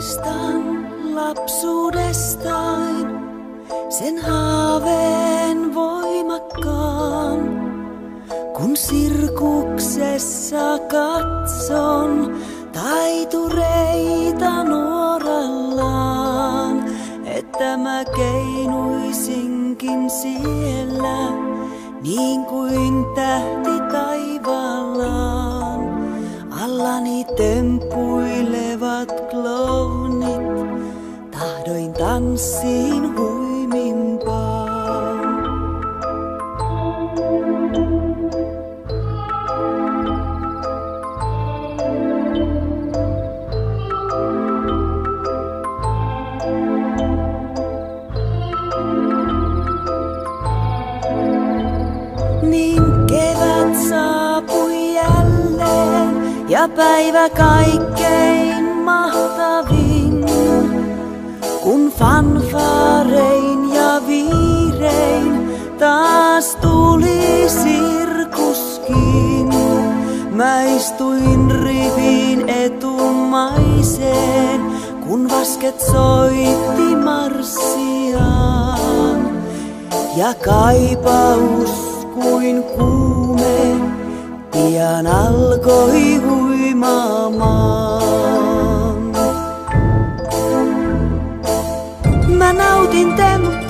Muistan lapsuudestaan sen haaveen voimakkaan, kun sirkuksessa katson taitureita nuorallaan, että mä keinuisinkin siellä niin kuin tähti taivaallaan. Allani temppuilevat tahdoin tanssiin huimimpaan. Niin kevät saapui jälleen ja päivä kaikkein mahtavin. Kun fanfarein ja viirein taas tuli sirkuskin. Mä istuin riviin etumaiseen, kun vasket soitti marssiaan. Ja kaipaus kuin kuume pian alkoi huimaamaan. Mä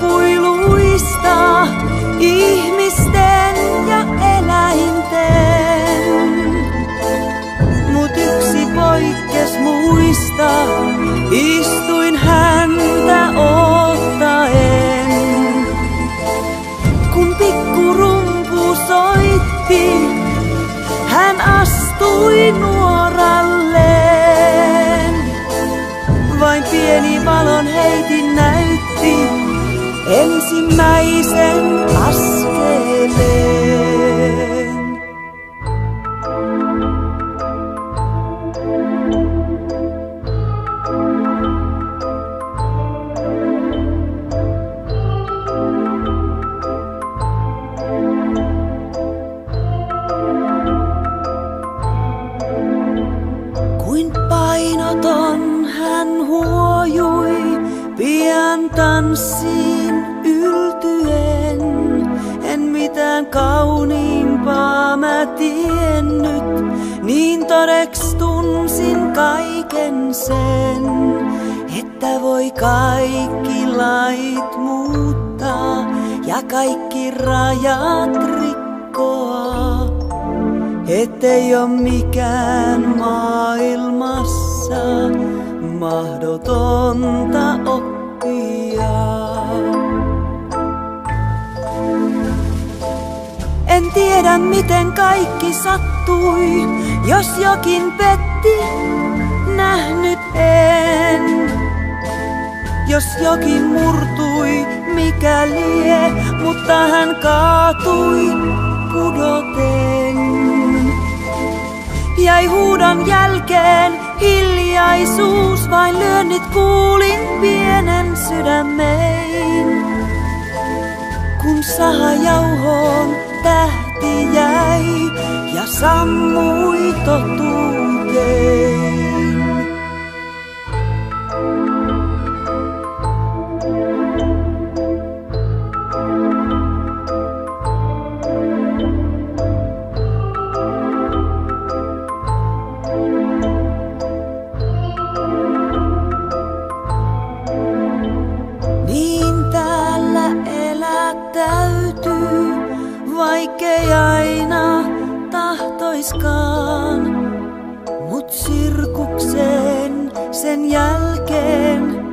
pian tanssiin yltyen. En mitään kauniimpaa mä tiennyt, niin todeks tunsin kaiken sen, että voi kaikki lait muuttaa ja kaikki rajat rikkoa. Ettei oo mikään maailmassa mahdotonta oppia. En tiedä miten kaikki sattui, jos jokin petti, nähnyt en. Jos jokin murtui, mikä lie, mutta hän kaatui pudoten. Jäi huudon jälkeen hiljaisuus, vain lyönnit kuulin pienen sydämein. Kun sahajauhoon tähti jäi ja sammui oiskaan. Mut sirkukseen sen jälkeen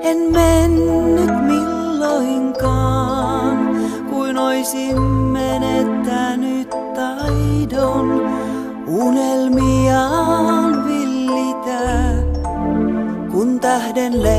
en mennyt milloinkaan, kuin oisin menettänyt taidon unelmiaan villitä, kun tähden le-